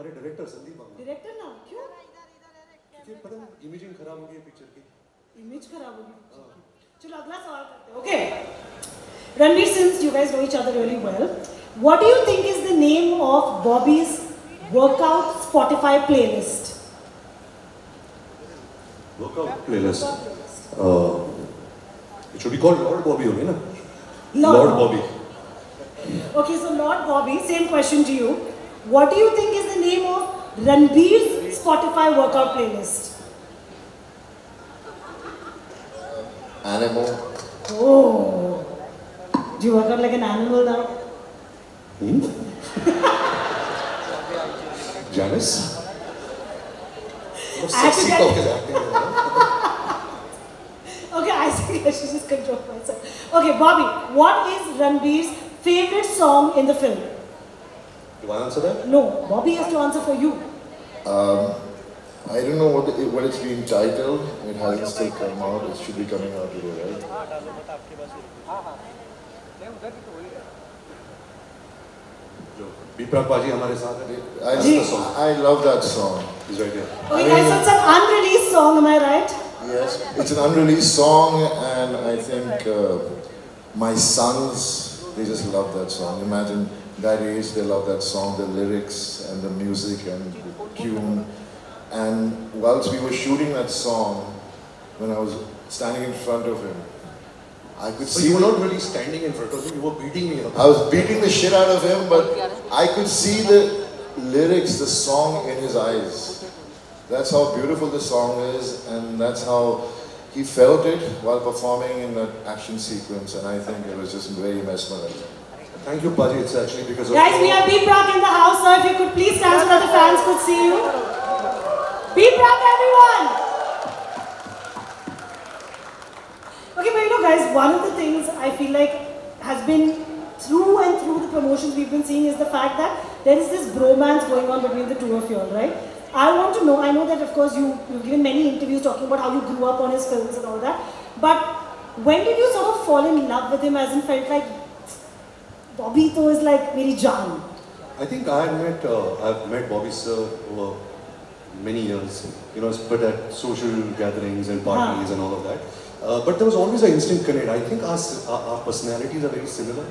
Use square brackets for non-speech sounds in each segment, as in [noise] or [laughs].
हमारे डायरेक्टर संदीप बांगा डायरेक्टर ना क्यों? क्योंकि पता नहीं इमेजिंग खराब हो गई पिक्चर की। इमेज खराब होगी चलो अगला सवाल करते हैं। Okay Ranveer since you guys know each other really well what do you think is the name of Bobby's workout Spotify playlist workout playlist it should be called Lord Bobby होगी ना Lord Bobby Okay, so Lord Bobby, same question to you. What do you think is the name of Ranbir's Spotify workout playlist? Animal. Oh, do you work out like an animal now? Hmm? Janice I Sexy talk is happening. [laughs] Okay, I think I should just control myself. Okay, Bobby, what is Ranbir's favorite song in the film? Do I answer that? No, Bobby has to answer for you. Um, I don't know what, the, what it's been titled. It hasn't still come out. It should be coming out today, right? जो बिप्रा पाजी हमारे साथ है I, Ji. I love that song. He's right here. Okay, guys, so it's an unreleased song, am I right? Yes, it's an unreleased song, and I think uh, my sons they just love that song. Imagine that age, they love that song, the lyrics and the music and the tune. And whilst we were shooting that song, when I was standing in front of him, I could So see you were not really standing in front of him, you were beating me up. I was beating the shit out of him, but I could see the lyrics, the song in his eyes. That's how beautiful the song is, and that's how he felt it while performing in that action sequence, and I think it was just very mesmerizing. Thank you, Paji. It's actually because of Guys, we have Beep Rock in the house, so if you could please stand so that the fans could see you. Beep Rock, everyone! Okay, but you know, guys, one of the things I feel like has been through and through the promotions we've been seeing is the fact that there is this bromance going on between the two of you all, right? I want to know, I know that of course you, you've given many interviews talking about how you grew up on his films and all that, but when did you sort of fall in love with him as in felt like Bobby to is like very Jan? I think I had met, uh, I've met Bobby sir over many years, you know, but at social gatherings and parties and all of that. Uh, but there was always an instant connect. I think our, our, our personalities are very similar.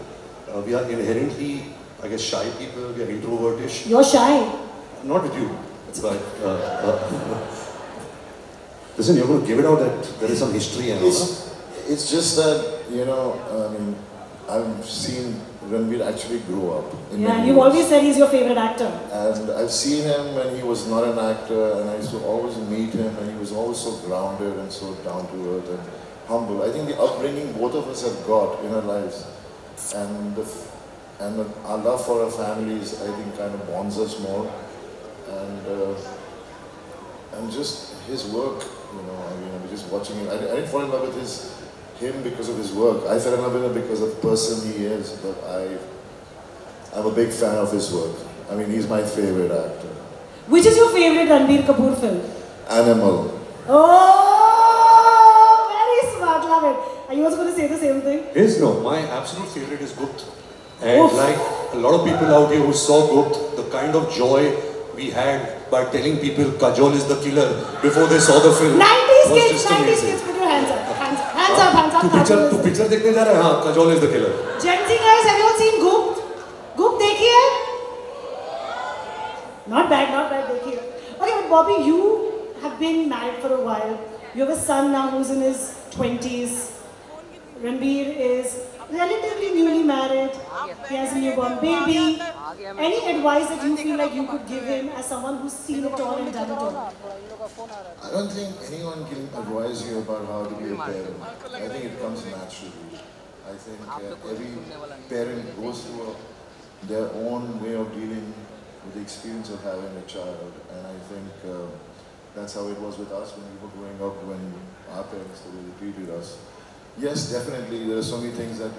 Uh, we are inherently, I guess, shy people. We are introvertish. You're shy. Not with you, but uh, uh, listen, you're going to give it out that there is some history and all. It's, it's just that, you know, I mean, I've seen Ranbir actually grow up. in Yeah, you've always said he's your favorite actor. And I've seen him when he was not an actor, and I used to always meet him, and he was always so grounded and so down to earth and humble. I think the upbringing both of us have got in our lives, and the, and the, our love for our families, I think, kind of bonds us more. And uh, and just his work, you know, I mean, I'm just watching him. I, I didn't fall in love with his him because of his work. I fell in love with him because of the person he is. But I, I'm a big fan of his work. I mean, he's my favorite actor. Which is your favorite Ranbir Kapoor film? Animal. Oh, very smart, love it. Are you also going to say the same thing? His no, my absolute favorite is Gupt. And Oof. like a lot of people out here who saw Gupt, the kind of joy we had by telling people Kajol is the killer before they saw the film 90s was kids, just 90s amazing. kids, put your hands up. Hands up, hands up, hands up. तू picture Kajol तू is- picture देखने जा रहा है हाँ Kajol is the killer Gen Z guys, have you all seen Goop? Goop देखी है? Not bad, not bad, देखी है. Okay, but Bobby, you have been married for a while. You have a son now who's in his 20s. Ranbir is relatively newly married. He has a newborn baby. Any advice that you feel like you could give him as someone who's seen it all and done it all? I don't think anyone can advise you about how to be a parent. I think it comes naturally. I think uh, every parent goes through their own way of dealing with the experience of having a child. And I think uh, that's how it was with us when we were growing up, when our parents, the way treated us. Yes, definitely, there are so many things that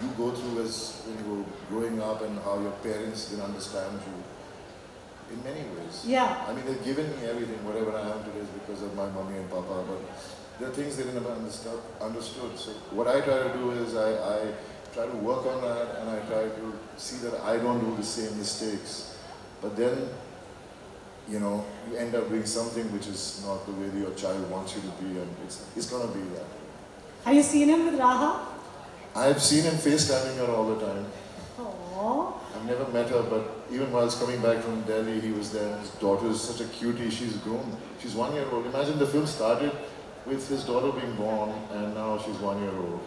you go through as when you were growing up and how your parents didn't understand you in many ways. Yeah. I mean, they've given me everything, whatever I am today is because of my mommy and papa, but there are things they didn't understand, understood. So what I try to do is I, I try to work on that and I try to see that I don't do the same mistakes. But then you know, you end up doing something which is not the way your child wants you to be, and it's, it's gonna be that. Have you seen him with Raha? I've seen him FaceTiming her all the time. Aww. I've never met her, but even while coming back from Delhi, he was there. His daughter is such a cutie. She's grown. She's one year old. Imagine the film started with his daughter being born, and now she's one year old.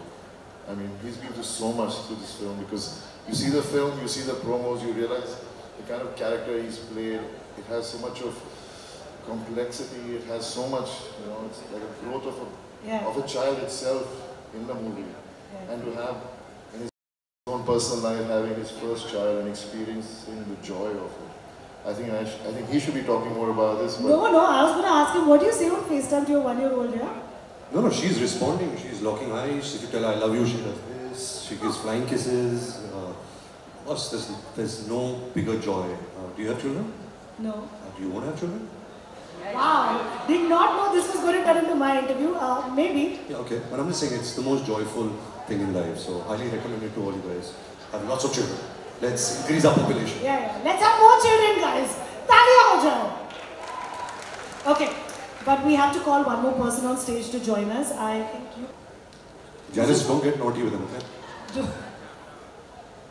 I mean, he's been through so much through this film because you see the film, you see the promos, you realize the kind of character he's played. It has so much of complexity. It has so much, you know, it's like a growth of a Yeah. of a child itself in the movie, Yeah. and to have in his own personal life having his first child and experiencing the joy of it. I think I, sh- I think he should be talking more about this. But No, no, I was going to ask him, what do you say on FaceTime to your one-year-old, yeah? No, no, she's responding. She's locking eyes. If you tell her I love you, she does this. She gives flying kisses. Uh, boss, there's, there's no bigger joy. Uh, do you have children? No. Uh, do you want to have children? Wow. Did not know this was going to turn into my interview. Uh, maybe. Yeah, okay. But I'm just saying it's the most joyful thing in life. So highly recommend it to all you guys. Have lots of children. Let's increase our population. Yeah, yeah. Let's have more children, guys. Talia ho jao. Okay. But we have to call one more person on stage to join us. I think you... Janice, don't get naughty with him, okay? [laughs]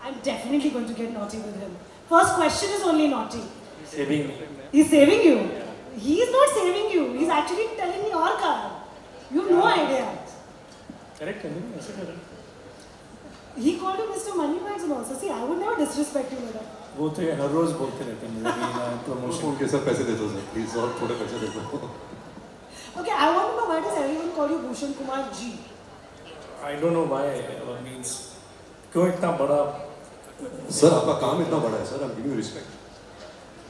I'm definitely going to get naughty with him. First question is only naughty. He's Saving me. He's saving you. He's not saving you. He's actually telling me और का You have no idea. Correct, है ना? ऐसे करें. He called you Mr. Moneybags and also. See, I would never disrespect you, madam. वो तो ये हर रोज बोलते रहते हैं मुझे कि ना प्रमोशन उनके सब पैसे दे दो सर प्लीज और थोड़े पैसे दे दो Okay, I want to know why does everyone call you Bhushan Kumar G? I don't know why means क्यों इतना बड़ा सर आपका काम इतना बड़ा है sir I give you respect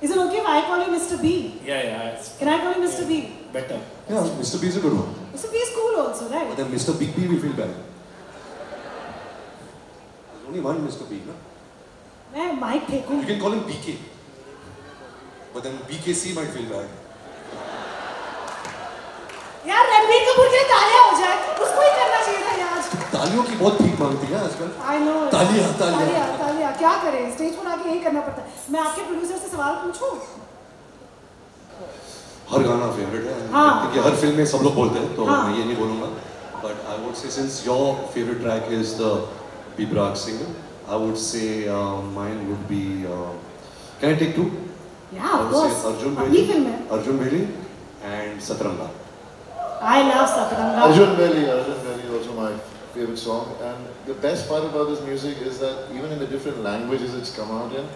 Is it okay if I call you Mr. B? या या Can I call you Mr. Yeah. B? Better Yeah, Mr. B is a good one. Mr. B is cool also, right? But then Mr. Big B will feel bad. There's only one Mr. B, no? मैं mic फेंकूं You can call him BK. But then BKC might feel bad. यार रणबीर कपूर के लिए तालियाँ हो जाए उसको ही करना चाहिए था यार तालियों की बहुत भीख मांगती है आजकल आई नो तालियाँ, तालियाँ। तालियाँ क्या करें? स्टेज पर आके यही करना पड़ता है। मैं आपके प्रोड्यूसर से सवाल पूछूँ? हर गाना फेवरेट है। हाँ। क्योंकि हर फ़िल्म में सब लोग बोलते हैं तो हाँ। मैं ये नहीं बोलूँगा। But I would say since your favourite track is the Bibrag singer I would say mine would be can I take two या of course Arjan Vailly film है। Arjan Vailly and Satranga I love Satranga Valley, Arjun Valley is also my favorite song. And the best part about this music is that even in the different languages it's come out in,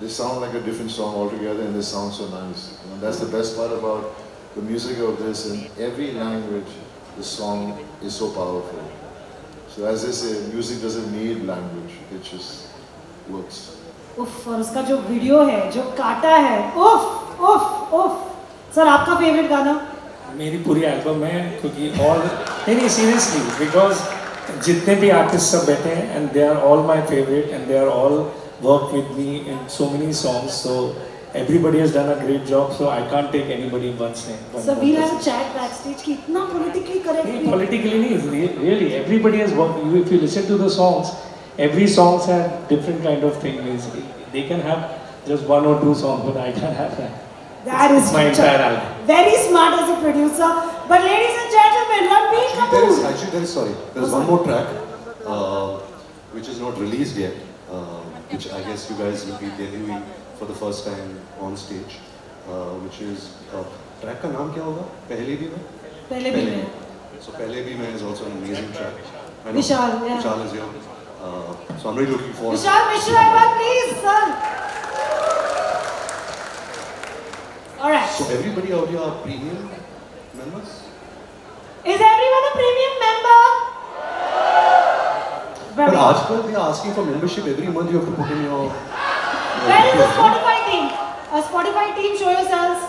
they sound like a different song altogether and they sound so nice. You know, that's the best part about the music of this. In every language, the song is so powerful. So as they say, music doesn't need language, it just works. उफ और उसका जो video है जो काटा है उफ उफ उफ सर आपका फेवरेट गाना मेरी पूरी एल्बम है क्योंकि ऑल नहीं नहीं सीरियसली बिकॉज जितने भी आर्टिस्ट सब बैठे हैं and they are all my favourite and they are all work with me in so many songs so everybody has done a great job so i can't take anybody in one name one- sir one we have person. Chat backstage कि इतना politically correct नहीं, politically नहीं re- really everybody has worked you, if you listen to the songs every songs have different kind of thing is they can have just one or two songs but i can't have that That is my structure. entire album Very smart as a producer. But ladies and gentlemen, Ranbir Kapoor. There is, actually, there is, sorry, there is one more track uh, which is not released yet, uh, which I guess you guys will be debuting for the first time on stage, uh, which is, uh, track ka naam kya hoga? Pehle Bhi Main? Pehle Bhi Main. So Pehle Bhi Main is also an amazing track. I know, Vishal, yeah. Vishal is here. Uh, so I'm really looking forward. Vishal, Vishal, Ahmad, please, sir. All right. So everybody out here are premium. But Very. आजकल they are asking for membership every month. You have to put in your. your Where is the details, no? Spotify team? A Spotify team, show yourselves.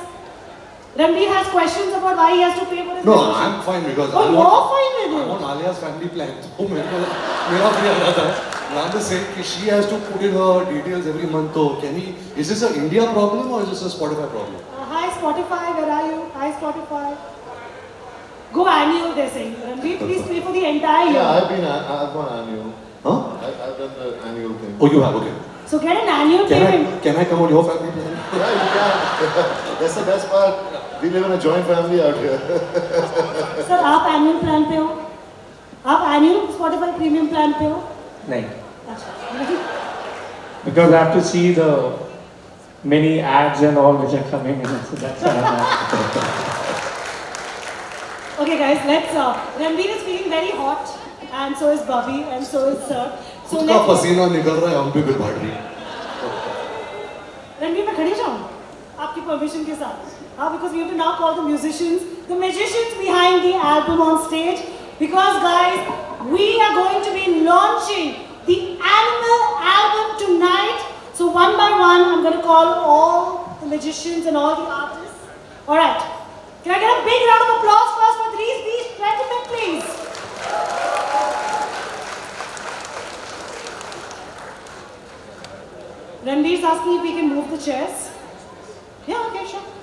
Ranbir has questions about why he has to pay for his No, membership. I'm fine because Oh, I'm you're on, fine with I'm it. on Alia's family plan. [laughs] तो मेरे को मेरा free आ जाता है. And I'm just saying कि she has to put in her details every month. So can he? Is this a India problem or is this a Spotify problem? Uh, hi Spotify, where are you? Hi Spotify. Go annual, they're saying. Ranbir, please [laughs] pay for the entire year. Yeah, I've been, I've gone annual. Huh? I, I've done the annual thing. Oh, you have okay. So get an annual Can payment. I, can I come on your family plan? Yeah, you can. [laughs] That's the best part. We live in a joint family out here. [laughs] Sir आप annual plan पे हो आप annual Spotify premium plan पे हो नहीं अच्छा because I have to see the many ads and all which are coming in. So that's why I'm not. Okay, guys, let's. Uh, Ranveer is feeling very hot, and so is Bobby, and so is Sir. खुद का पसीना निकल रहा है हम भी bill भर रही है Ranveer, मैं खड़ी जाऊँ आपकी परमिशन के साथ हाँ because we have to now call the musicians, the magicians behind the album on stage because guys, we are going to be launching the Animal album tonight. So one by one, I'm going to call all the magicians and all the artists. All right. Can I get a big round of applause first for these these gentlemen, please? Ranbir's asking if we can move the chairs. Yeah, okay, sure.